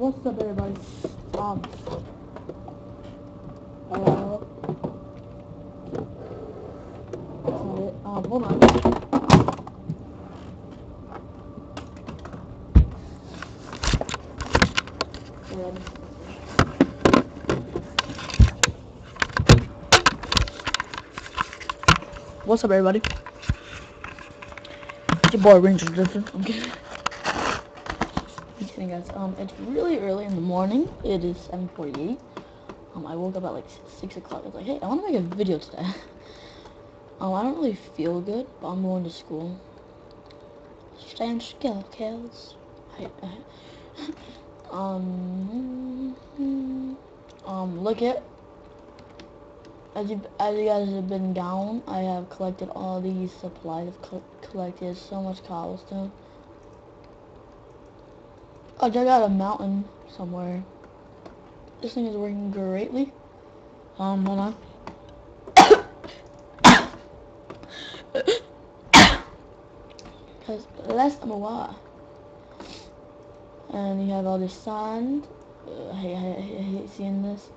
what's up, everybody? Um, uh, that's not. Um, hold on. What's up, everybody? It's your boy Ranger Drifter. I'm kidding. I'm guys. Um, it's really early in the morning. It is 7:48. Um, I woke up at like six o'clock. I was like, hey, I want to make a video today. um, I don't really feel good, but I'm going to school. Stand still, kids. Um, um, look at as you, as you guys have been down, I have collected all these supplies. I've co collected so much cobblestone. I dug out a mountain somewhere. This thing is working greatly. Um, hold on. Because last time a while. And you have all this sand. Uh, I, I, I hate seeing this.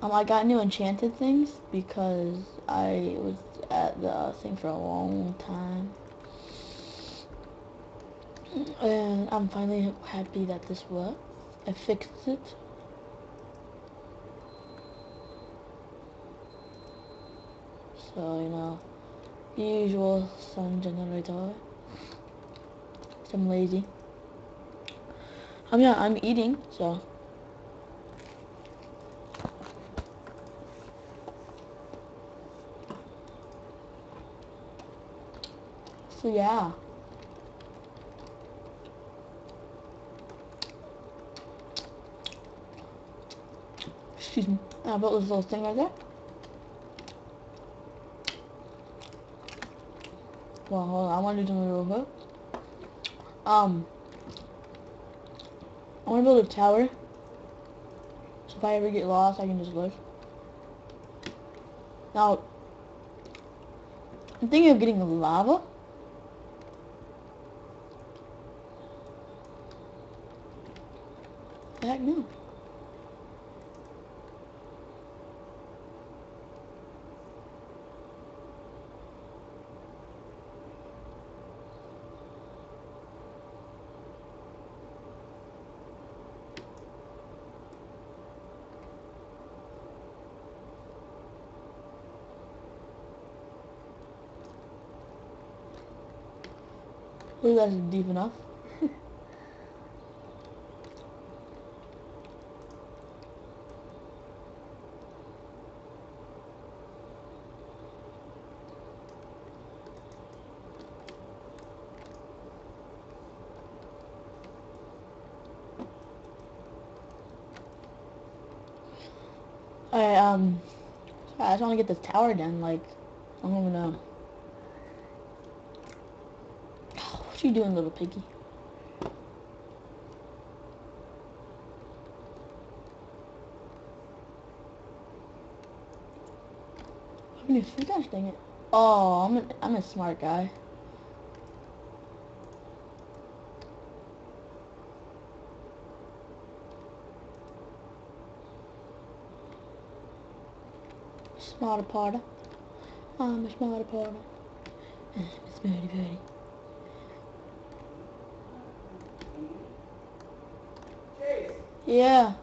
Um, I got new enchanted things because I was at the thing for a long time. And I'm finally happy that this worked. I fixed it. So, you know, usual sun generator. I'm lazy. Um, yeah, I'm eating, so So yeah. Excuse me. I built this little thing right there. Well, hold on. I want to do something real quick. Um, I want to build a tower. So if I ever get lost, I can just look. Now, I'm thinking of getting lava. Heck no. Well, that's deep enough. Alright, um, I just want to get this tower done, like, I don't even know. What you doing, little piggy? I'm gonna gosh dang it. Oh, I'm a, I'm a smart guy. Smarter parter. I'm a smarter parter. It's very, very. Yeah.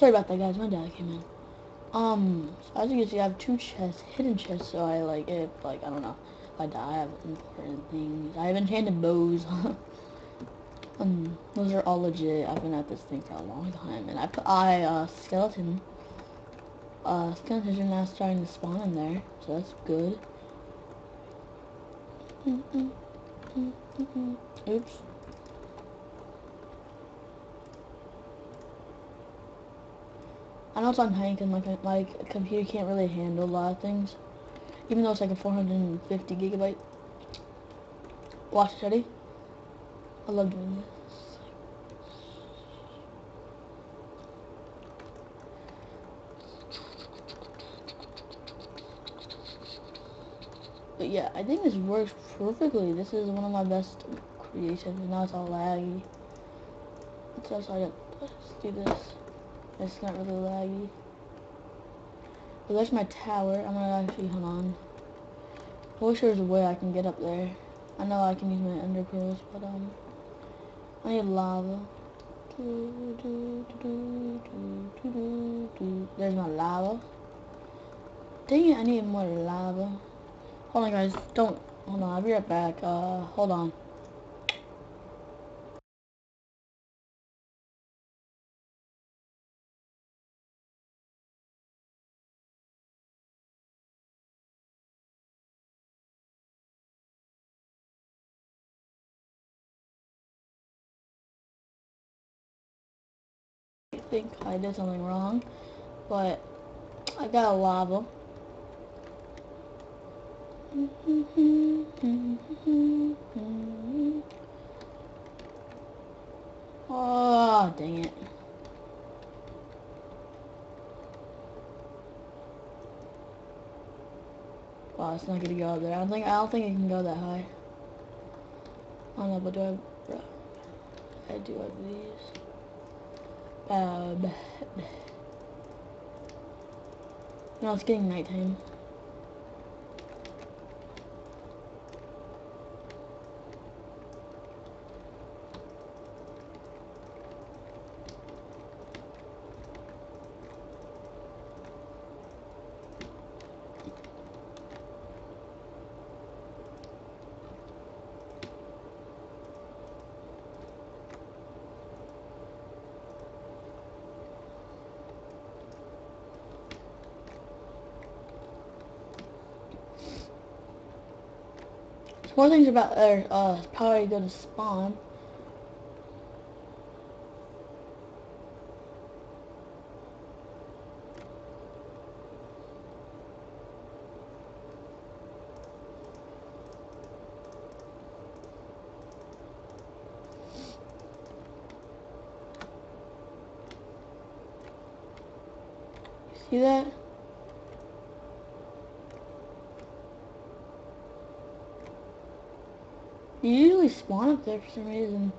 Sorry about that, guys. My dad came in. Um, so as you can see, I have two chests, hidden chests. So I like it, like I don't know, if I die, I have important things. I have enchanted bows. um, those are all legit. I've been at this thing for a long time, and I put I uh skeleton. Uh, skeletons are now starting to spawn in there, so that's good. Oops. I know it's on high because my, my computer can't really handle a lot of things. Even though it's like a 450 gigabyte. Watch study. I love doing this. But yeah, I think this works perfectly. This is one of my best creations. Now it's all laggy. So sorry. Let's do this. It's not really laggy. But there's my tower. I'm gonna actually, hold on. I wish there was a way I can get up there. I know I can use my ender but um, I need lava. There's my lava. Dang it, I need more lava. Hold on guys, don't, hold on, I'll be right back. Uh, hold on. Think I did something wrong, but I got a lava. Oh, dang it. Wow, it's not gonna go up there. I don't think I don't think it can go that high. I don't know, but do I I do have these. Um, it's getting nighttime. More things about uh, uh probably go to spawn. See that? You usually spawn up there for some reason.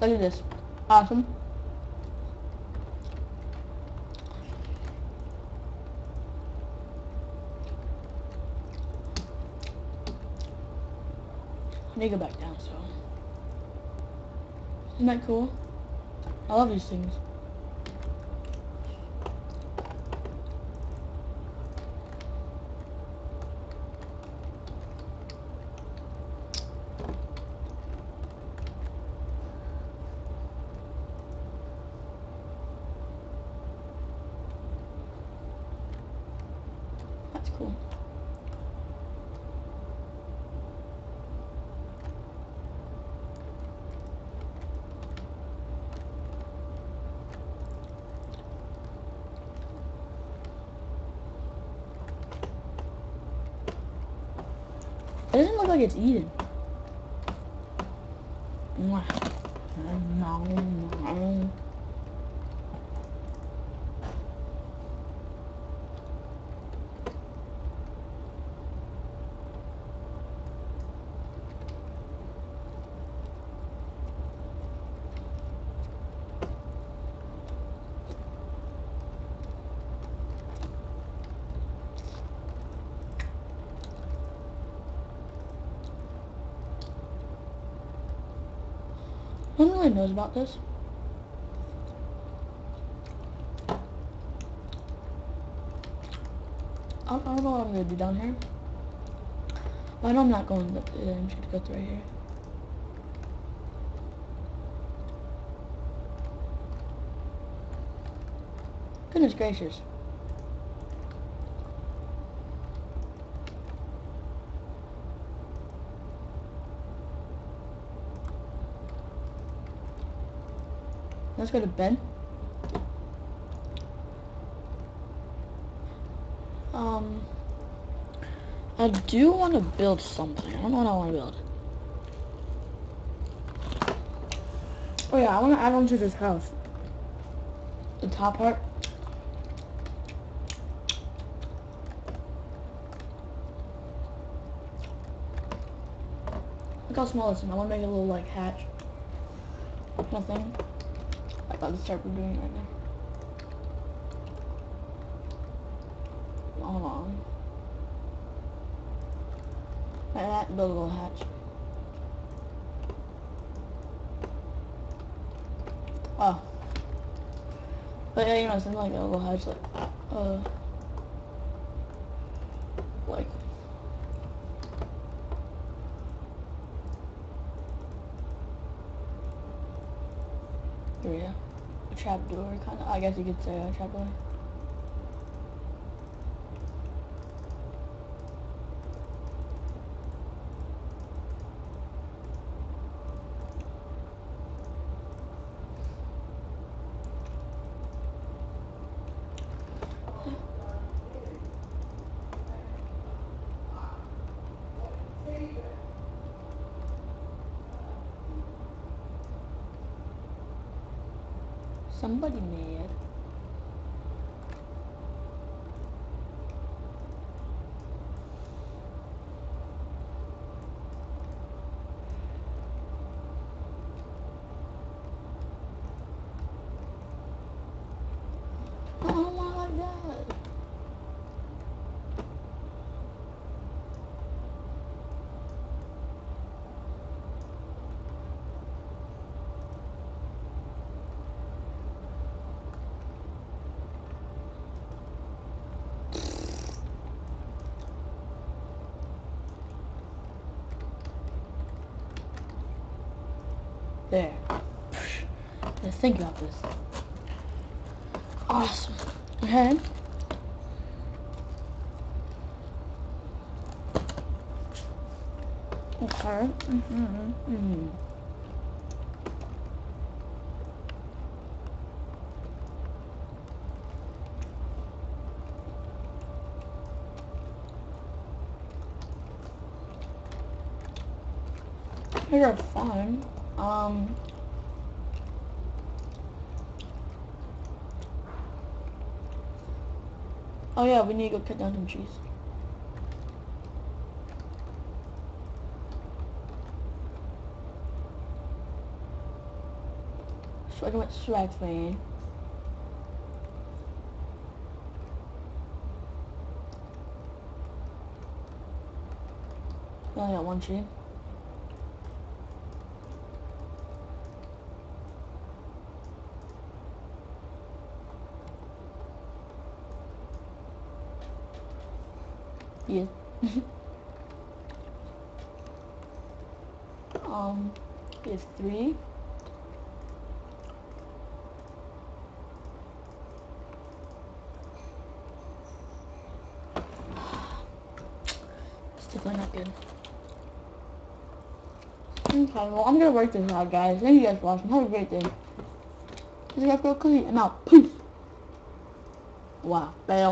Look at this. Awesome. I need to go back down, so. Isn't that cool? I love these things. That's cool. It doesn't look like it's. Nom, nom. No really knows about this. I don't, I don't know what I'm gonna do down here. I know I'm not going to, I'm just gonna go through right here. Goodness gracious. Let's go to bed. Um, I do want to build something. I don't know what I want to build. Oh yeah, I want to add on to this house. The top part. Look how small this is. I want to make a little like hatch. Nothing. Got to start doing right now. Hold on. Had to build a little hatch. Oh. But yeah, you know, something like a little hatch, like, uh, like, yeah, a trap door, kind of, I guess you could say a trap somebody may have There. Let's think about this. Awesome. Okay. Okay. Mm-hmm. Mm-hmm. You're fine. Um. Oh yeah, we need to go cut down some trees. So I went swag fan. I only got one tree. Yeah. um, is three. It's definitely not good. Okay, well, I'm gonna work this out, guys. Thank you guys for watching. Have a great day. This is Afro Cookie, and out. Peace. Wow, fail.